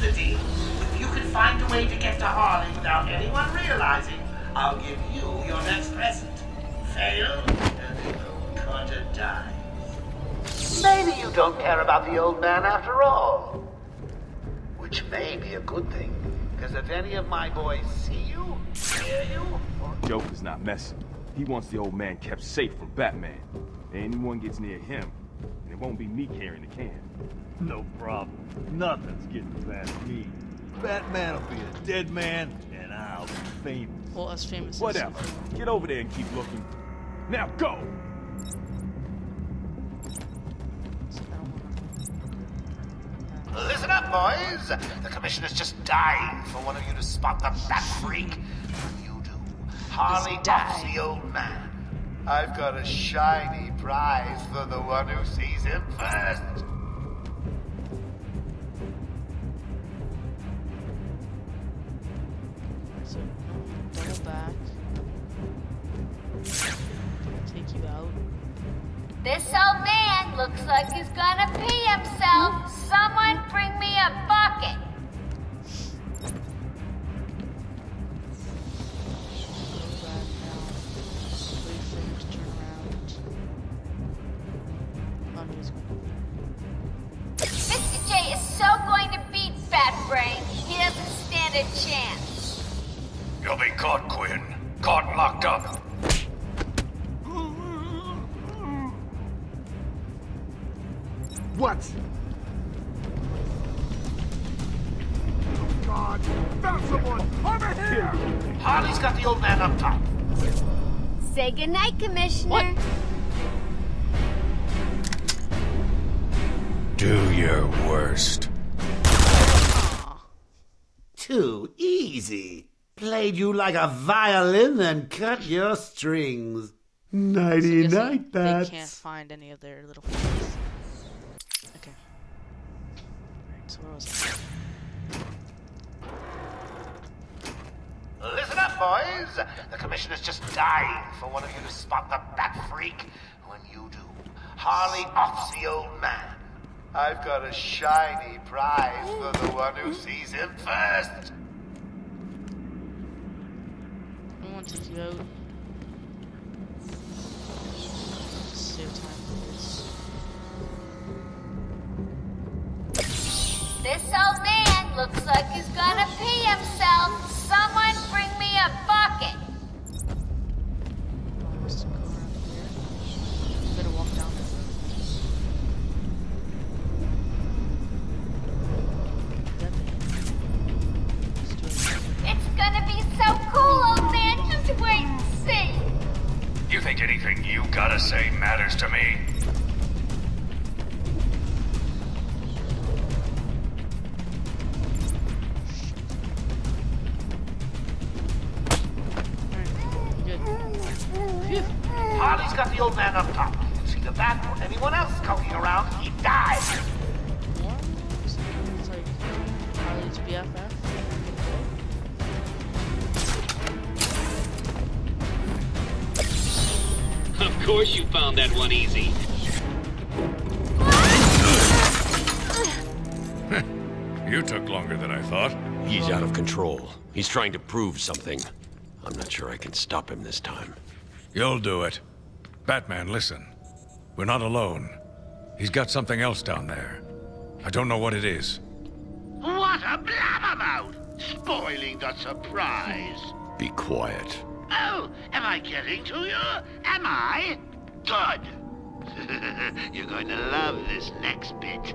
Here's the deal. If you can find a way to get to Harley without anyone realizing, I'll give you your next present. Fail, and the old Carter dies. Maybe you don't care about the old man after all. Which may be a good thing, because if any of my boys see you, hear you, or Joker's not messing. He wants the old man kept safe from Batman. Anyone gets near him, and it won't be me carrying the can. No problem. Nothing's getting past me. Batman will be a dead man, and I'll be famous. Well, as famous as Whatever. Get over there and keep looking. Now go! Listen up, boys. The commissioner's just dying for one of you to spot the Bat Freak. When you do, Harley He's duffs dying. the old man. I've got a shiny prize for the one who sees him first. So, double back. Take you out. This old man looks like he's gonna pee himself. Say goodnight, Commissioner. Do your worst. Too easy. Played you like a violin and cut your strings. Nighty So night, guess they, they can't find any of their little friends. Okay. Alright, so where was I? Listen up, boys. The commissioner's just dying for one of you to spot the Bat Freak. When you do, Harley offs the old man. I've got a shiny prize for the one who sees him first. I want to take you out. Save time for this. This old man looks like he's gonna pee himself. Harley's got the old man up top. If see the bat or anyone else skulking around, he dies. What? It's like Harley's BFF. Of course you found that one easy. You took longer than I thought. He's out of control. He's trying to prove something. I'm not sure I can stop him this time. You'll do it. Batman, listen. We're not alone. He's got something else down there. I don't know what it is. What a blabbermouth! Spoiling the surprise. Be quiet. Oh, am I getting to you? Am I? Good. You're going to love this next bit.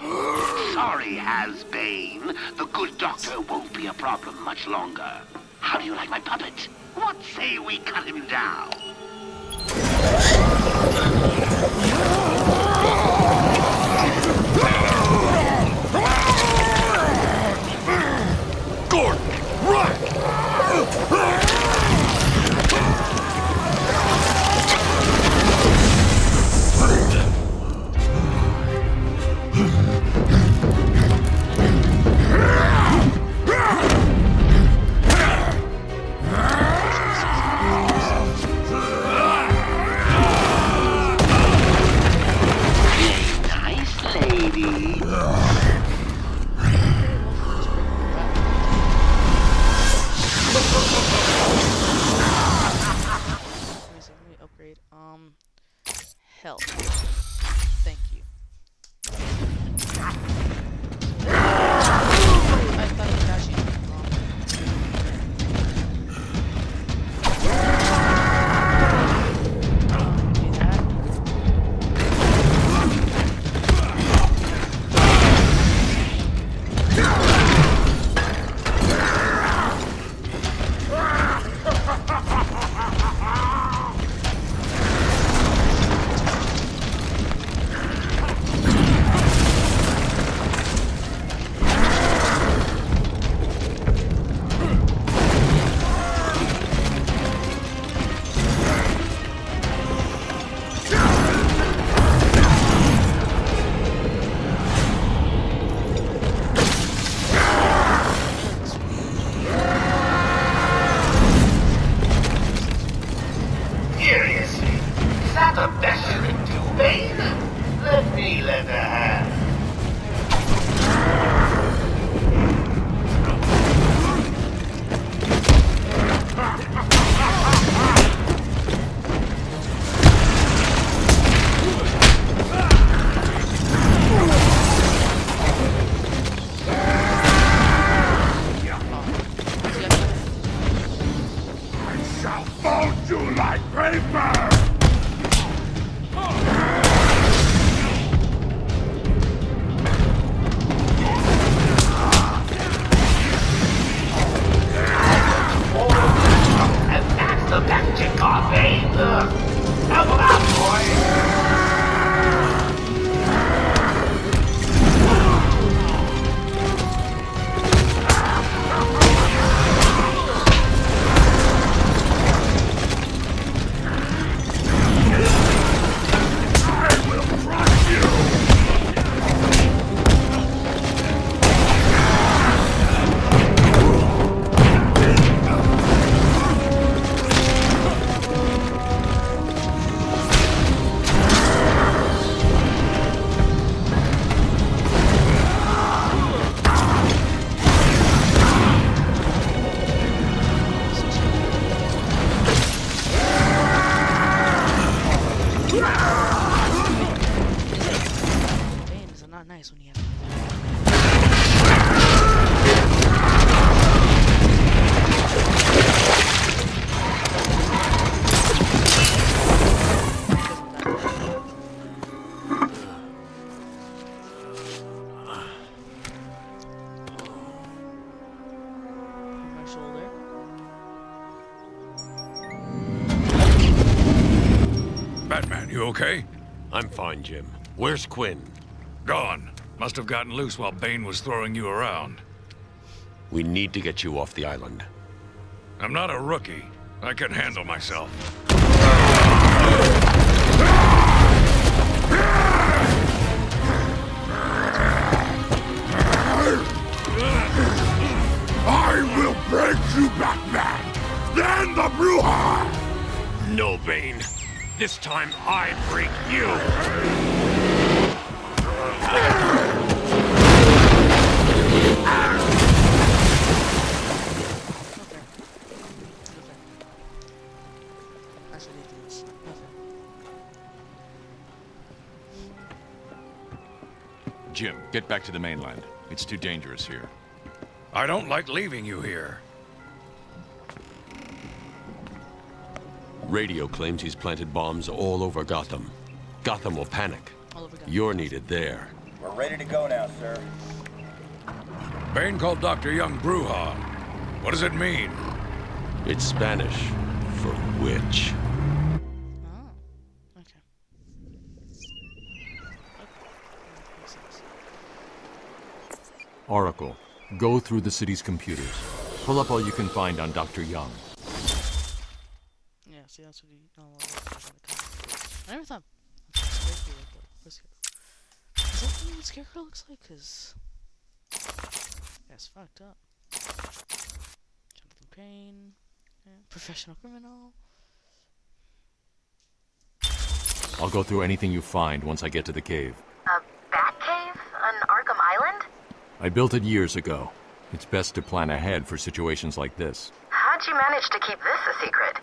Sorry, Hasbane. The good doctor won't be a problem much longer. How do you like my puppet? What say we cut him down? The best Batman, you okay? I'm fine, Jim. Where's Quinn? Gone. Must have gotten loose while Bane was throwing you around. We need to get you off the island. I'm not a rookie. I can handle myself. I will break you, Batman! Then the Bruja! No, Bane. This time I break you! No fair. No fair. That's ridiculous. No fair. Jim, get back to the mainland. It's too dangerous here. I don't like leaving you here. Radio claims he's planted bombs all over Gotham. Gotham will panic. Gotham. You're needed there. We're ready to go now, sir. Bane called Dr. Young Bruja. What does it mean? It's Spanish for witch. Oh. Okay. Oracle, go through the city's computers. Pull up all you can find on Dr. Young. Yeah, see, that's what he. Well, that's what it comes. I never thought. Scarecrow looked like. What's Is that what Scarecrow looks like? Cause. That's fucked up. Jonathan Crane. Yeah. Professional criminal. I'll go through anything you find once I get to the cave. A bat cave on Arkham Island? I built it years ago. It's best to plan ahead for situations like this. How'd you manage to keep this a secret?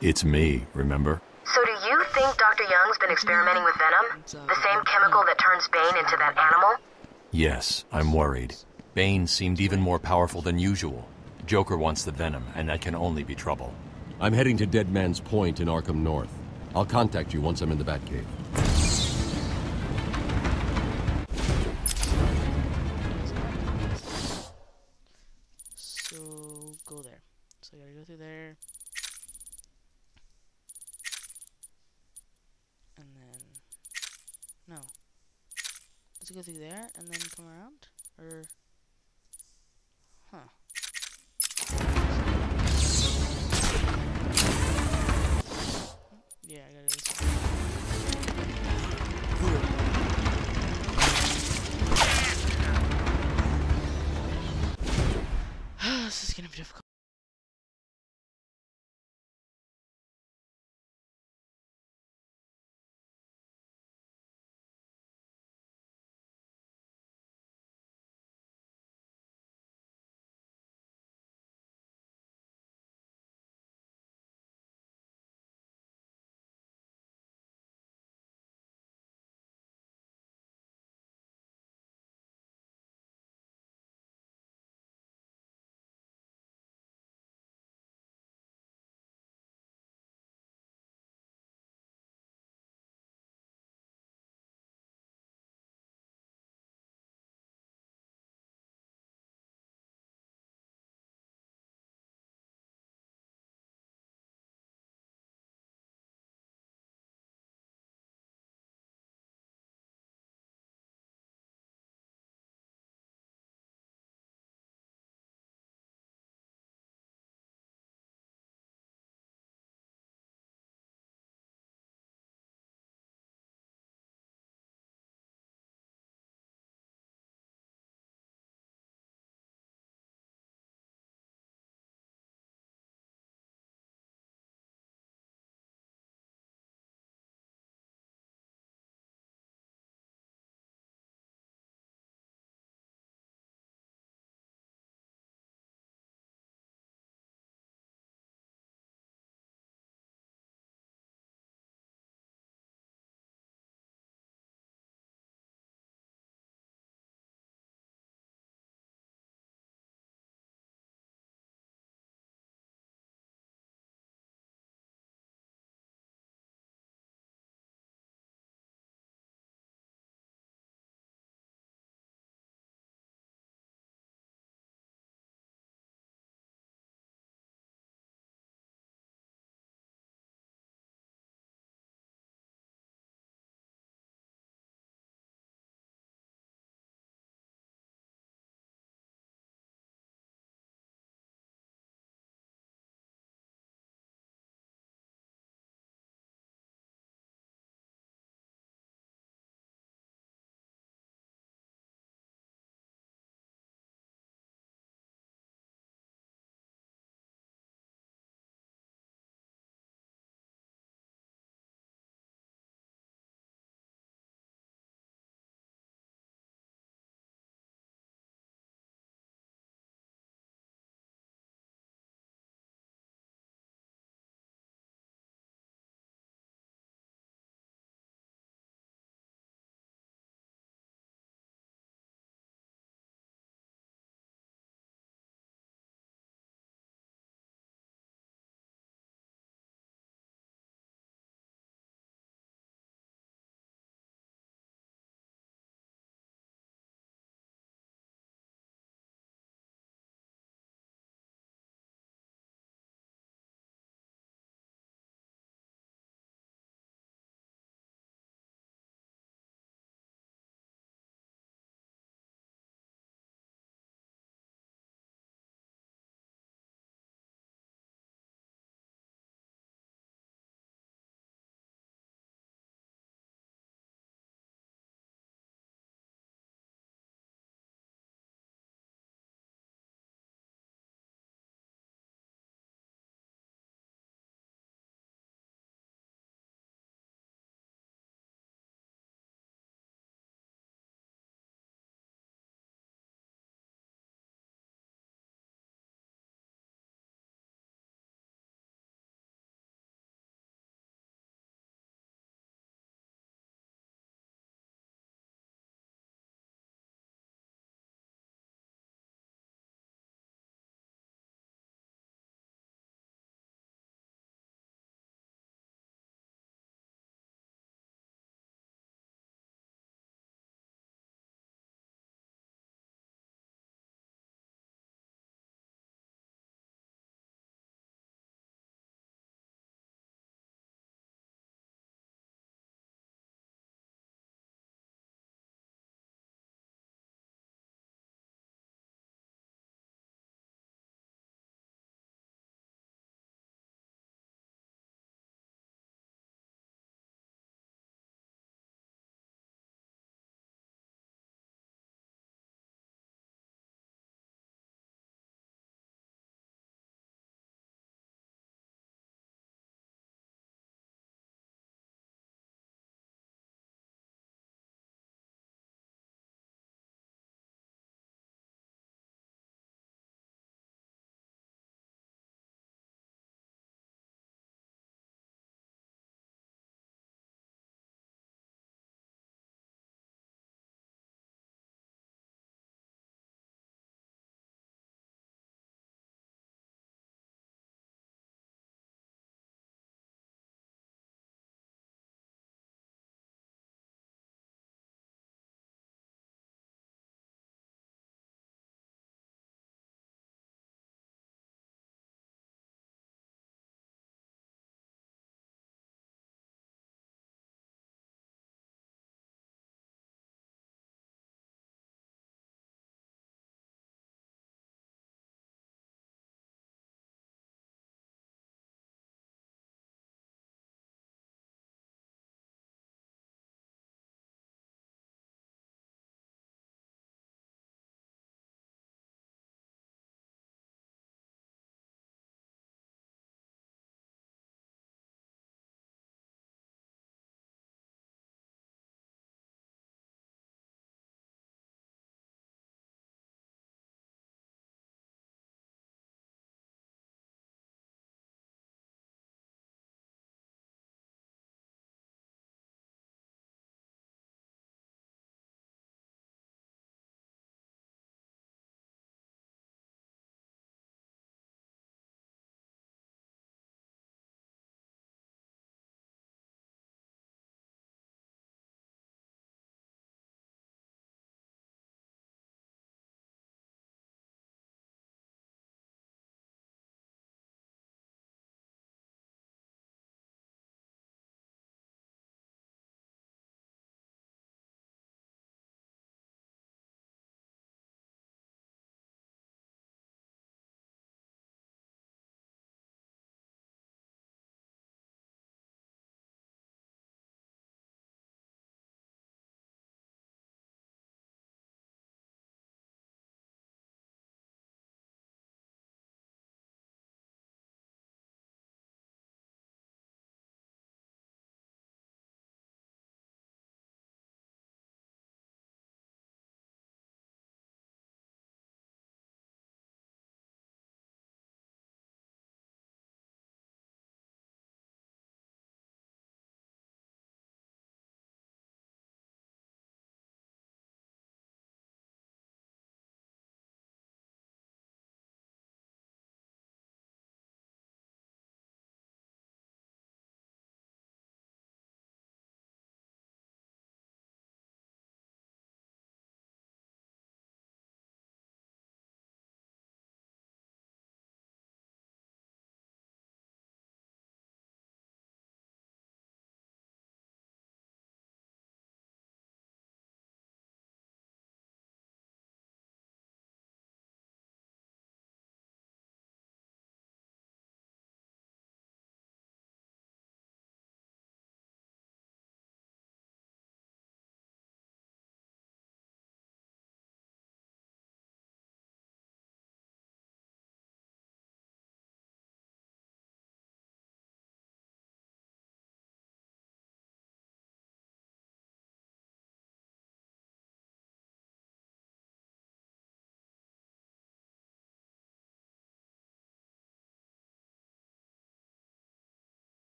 It's me, remember? So do you think Dr. Young's been experimenting with venom? The same chemical that turns Bane into that animal? Yes, I'm worried. Bane seemed even more powerful than usual. Joker wants the venom, and that can only be trouble. I'm heading to Dead Man's Point in Arkham North. I'll contact you once I'm in the Batcave.